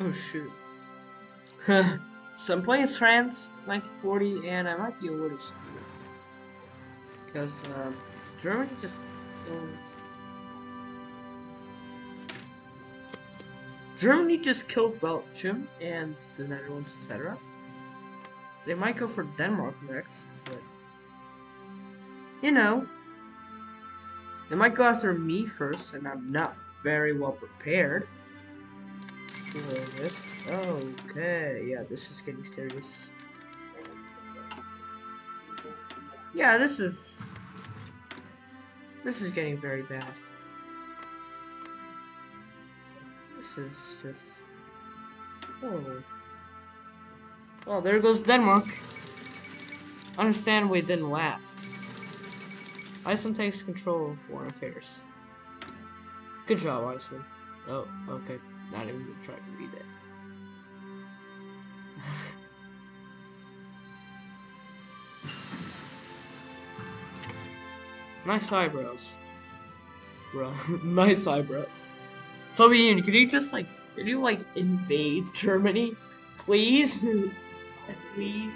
Oh shoot. so I'm playing France, it's 1940, and I might be a little stupid. Because uh, Germany just owns. Germany just killed Belgium and the Netherlands, etc. They might go for Denmark next, but you know, they might go after me first, and I'm not very well prepared this. Okay, yeah, this is getting serious. Yeah, this is this is getting very bad. This is just oh. Well, there goes Denmark. Understandably, it didn't last. Iceland takes control of foreign affairs. Good job, Iceland. Oh, okay. Not even gonna try to read it. nice eyebrows. Bro, nice eyebrows. Soviet can you just like, can you like invade Germany? Please? Please?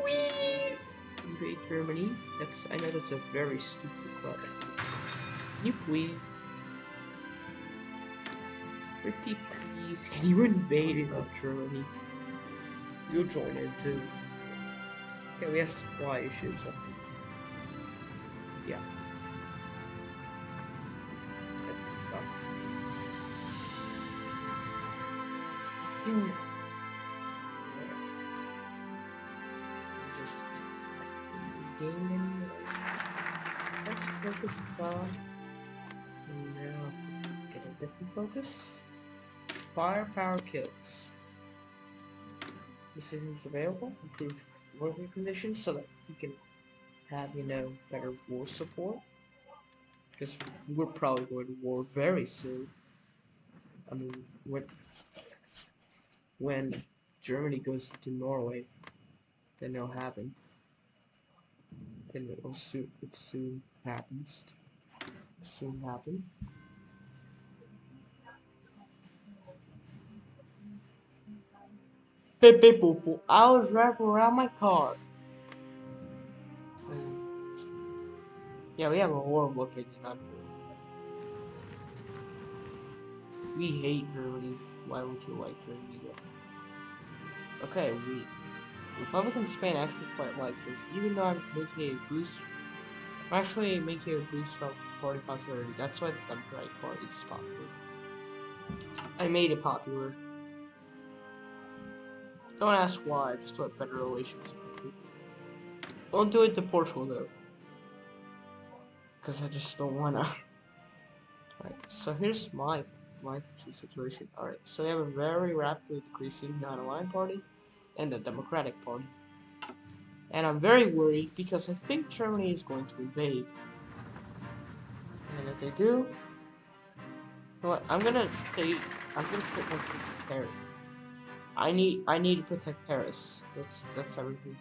Please? Invade Germany? That's, I know that's a very stupid question. Can you please? Pretty please, can you invade into Germany? You'll join in too. Okay, we have supply issues, think. Yeah. That sucks. Hmm. Just. Let's focus on now. Get a different focus. Firepower kills. Decisions available. Improve working conditions so that we can have, you know, better war support. Because we're probably going to war very soon. I mean, when, when Germany goes to Norway, then it'll happen. Then it'll soon, it soon happens. Soon happen. Beep beep boop boop. I was wrapping around my car. Yeah, we have a horrible on Germany. We hate Germany. Why would you like Germany though? Okay, we Republican Spain actually quite likes this, even though I'm making a boost. I'm actually making a boost from party popularity. That's why the Democratic Party is popular. I made it popular. Don't ask why, just to have better relations. Don't do it to Portugal though. Because I just don't wanna. Alright, so here's my my situation. Alright, so we have a very rapidly decreasing non-aligned party and the Democratic Party. And I'm very worried because I think Germany is going to invade. And if they do, what, I'm gonna stay I'm gonna put my Paris. I need I need to protect Paris. That's that's everything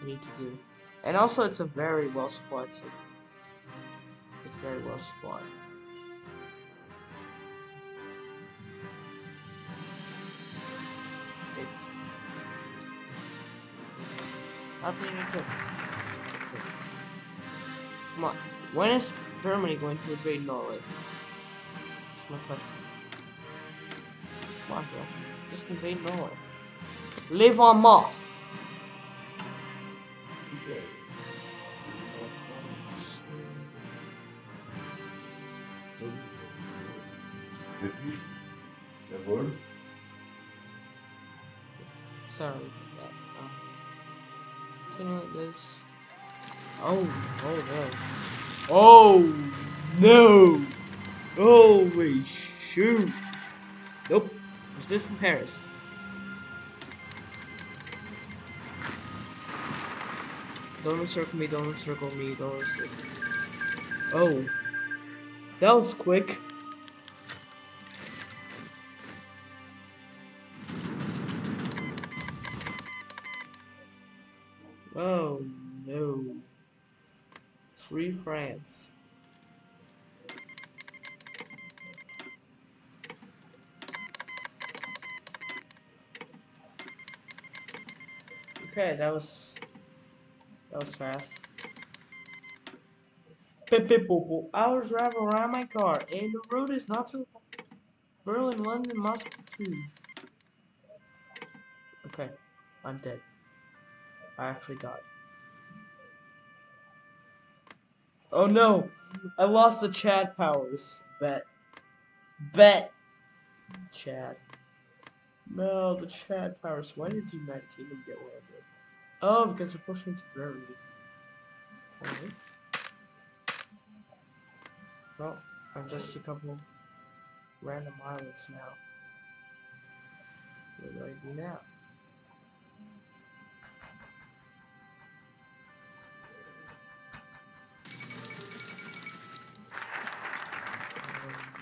I need to do. And also it's a very well supplied city. It's very well supplied. It's nothing can Come on. When is Germany going to invade Norway? That's my question. Come on. Just invade Norway. Live on Mars. Sorry for that. Continue with this. Oh, oh no. Oh no! Holy shoot! Nope. Resistant Paris. Don't encircle me, don't encircle me, don't encircle me. Oh. That was quick. Oh no. Free France. Okay, that was that was fast. Boop boop. Hours drive around my car, and the road is not so. Berlin, London, Moscow. too. Okay, I'm dead. I actually died. Oh no! I lost the Chad powers. Bet. Bet. Chad. No, the Chad powers. Why did you 19 and get rid of it? Oh, because they're pushing to Gravity. Alright. Well, I'm just a couple random islands now. What do I do now?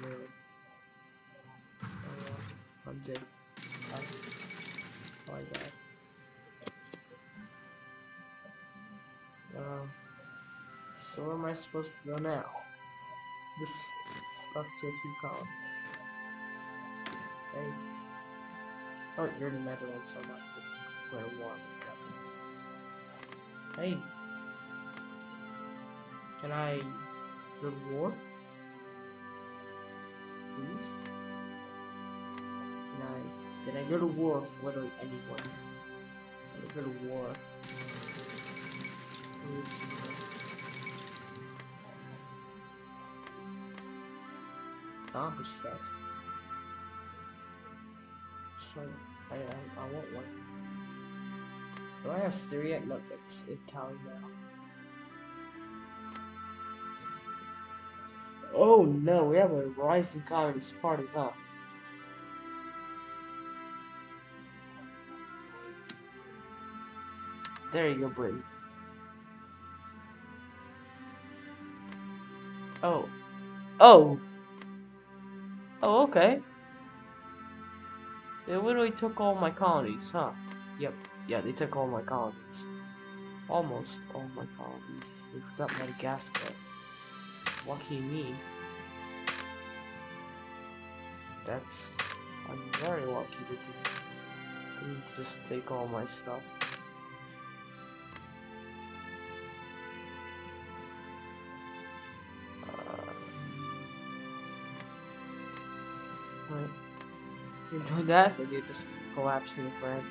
No. Oh, well, I'm dead. Um, so where am I supposed to go now? Just stuck to a few columns. Hey. Oh, you're in the Netherlands, so I'm not where one Hey. Can I go Did I go to war with literally anyone? Did I go to war? Accomplish stuff. So I, I I want one. Do I have three yet? Look, it's Italian now. Oh no, we have a rising communist party, huh? There you go, Britain. Oh. Oh! Oh, okay. They literally took all my colonies, huh? Yep. Yeah, they took all my colonies. Almost all my colonies. They forgot Madagascar. Lucky me. That's... I'm very lucky to just take all my stuff. Right. You enjoyed that? Or you just collapsing in France?